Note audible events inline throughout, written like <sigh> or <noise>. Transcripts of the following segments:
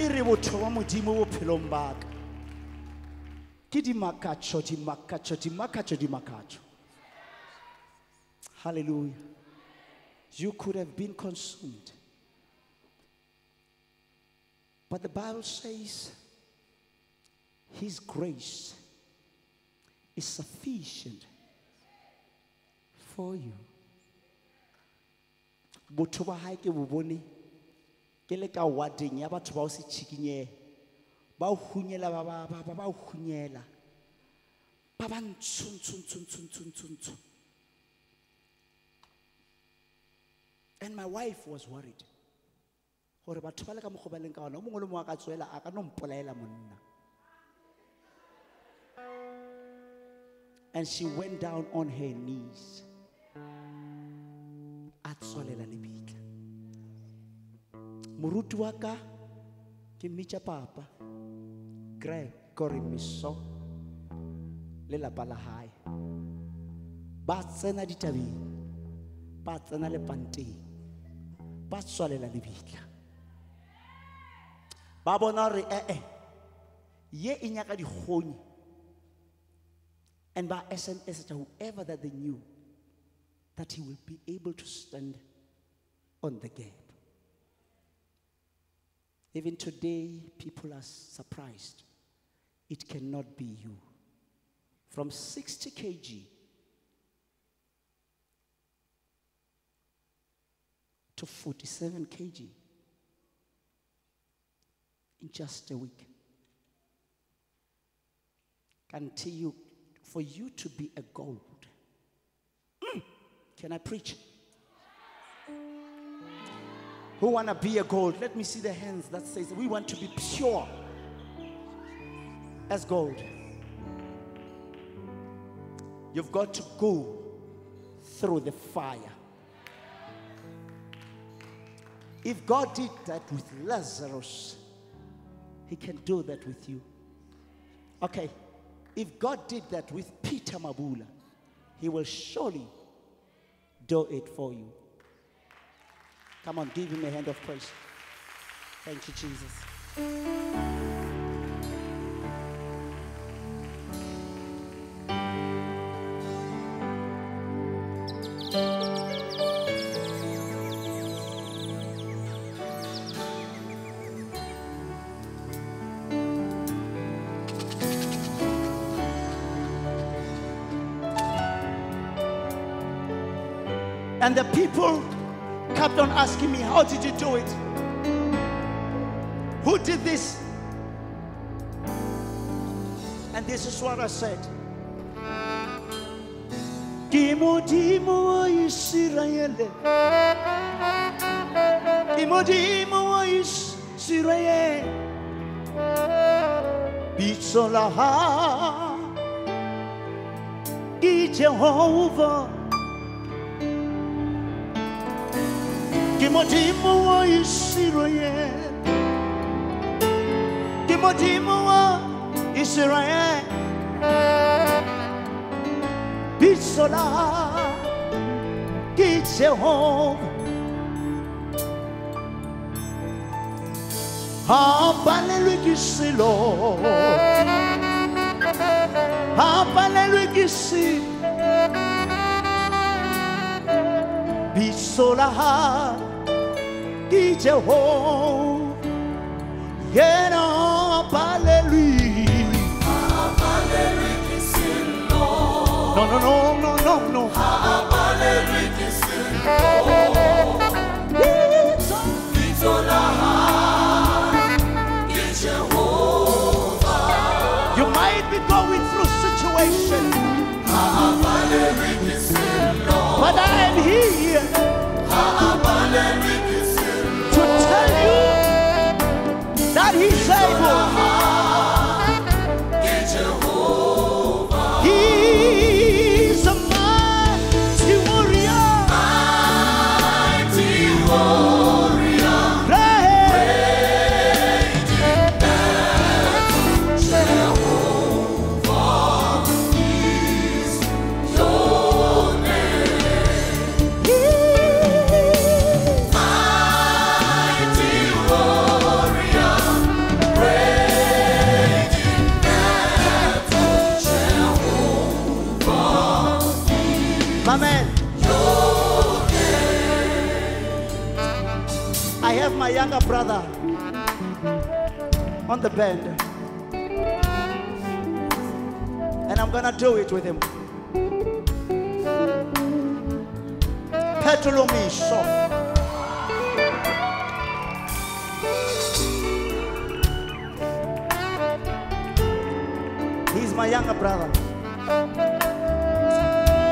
e re botho ba modimo bophelong ba ka. Ke dimakatšo dimakatšo dimakatšo dimakatšo hallelujah. You could have been consumed. But the bible says his grace is sufficient for you. Botho ba hae ke bo bone ke le ka wadeng ya batho ba o se ba o hunyela ba o hunyela ba ba and my wife was worried. Gore batho ba le ka mokgwa ba leng ka ona o mongwe le mongwe a ka tswela a ka monna. And she went down on her knees. A tswalela lebitla moruti wa ka ke mmitša papa gregory miso. Le lapa la hae ba tsena ditabeng. Ba tsena lepanteng. Ba tswalela lebitla. Ba bona gore ee ye e nyaka dikgonyi and by SMS to whoever that they knew that he will be able to stand on the gap. Even today, people are surprised. It cannot be you. From 60 kg to 47 kg in just a week. Can you for you to be a gold. <clears throat> Can I preach? Who want to be a gold? Let me see the hands that says we want to be pure as gold. You've got to go through the fire. If God did that with Lazarus, he can do that with you. Okay. If God did that with Peter Mabula, He will surely do it for you. Come on, give Him a hand of praise. Thank you, Jesus. And the people kept on asking me, How did you do it? Who did this? And this is what I said. Ke Modimo wa Israele. Ke Modimo wa Israele. Bitso la ha. Ke Jehovah. Ke modimo wa israel. Ke modimo wa israel. Bitso la ke jehova ha palelwe ke selo ha palelwe ke selo bitso la ke Jehova yena palelwi no no no no no no You might be going through situations, but I am here that on the band. And I'm gonna do it with him. Phetolo Meso. He's my younger brother.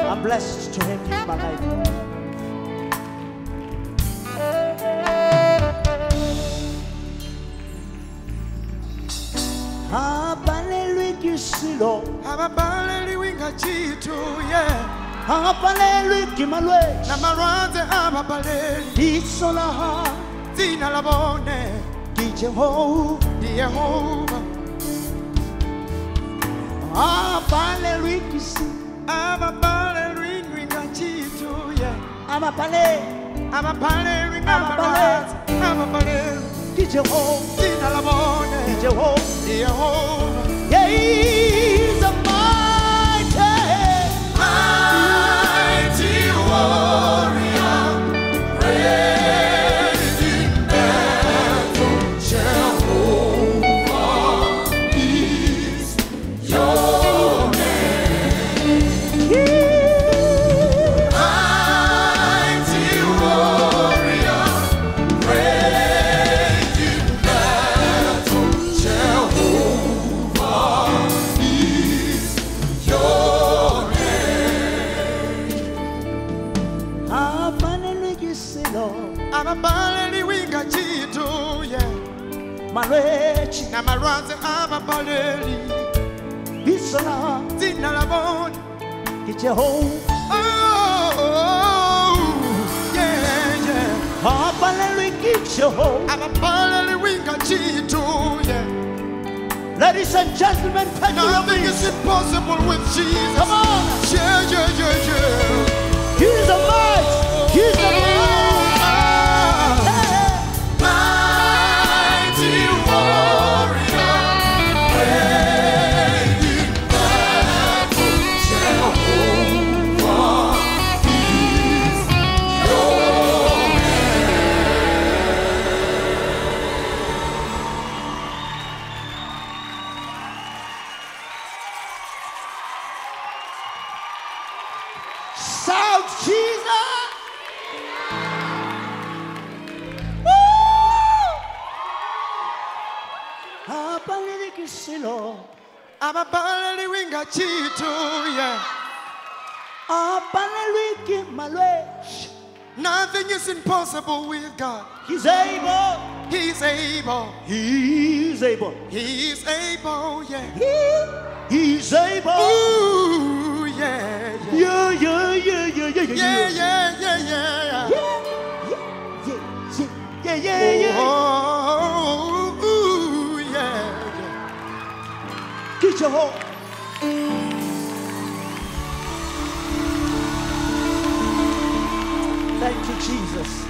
I'm blessed to have him in my life. Kisilo, ababaleliwi nga kituye apalelwe kimalwe, namalwanze ababaleli isola dzina labone ki Jehova. ndi yehova. Apalelwe kisi, ababaleliwi nga kituye amapale ababaleli nga Ababaleli. malwanze ababaleli ki Jehova, dzina labone ki Jehova. ndi yehova. Yeah, malwechi, namalwanze ababaleli isola dzina labone ki Jehova. Oh, oh, yeah, yeah. Apalelwe ki Jehova. ababaleli nga kituye Ladies and gentlemen, nothing is impossible with Jesus Come on. yeah ababaleli nga kituye Apalelwe ki malwechi. Nothing is impossible with God. He's able. He's able. He's able. He's able. Yeah. He, he's able. Ooh, yeah. Yeah. Yeah, yeah, yeah, yeah, yeah, Yeah, yeah. yeah, yeah, yeah. Yeah, yeah, yeah, yeah, yeah, yeah. Oh, Thank you, Jesus.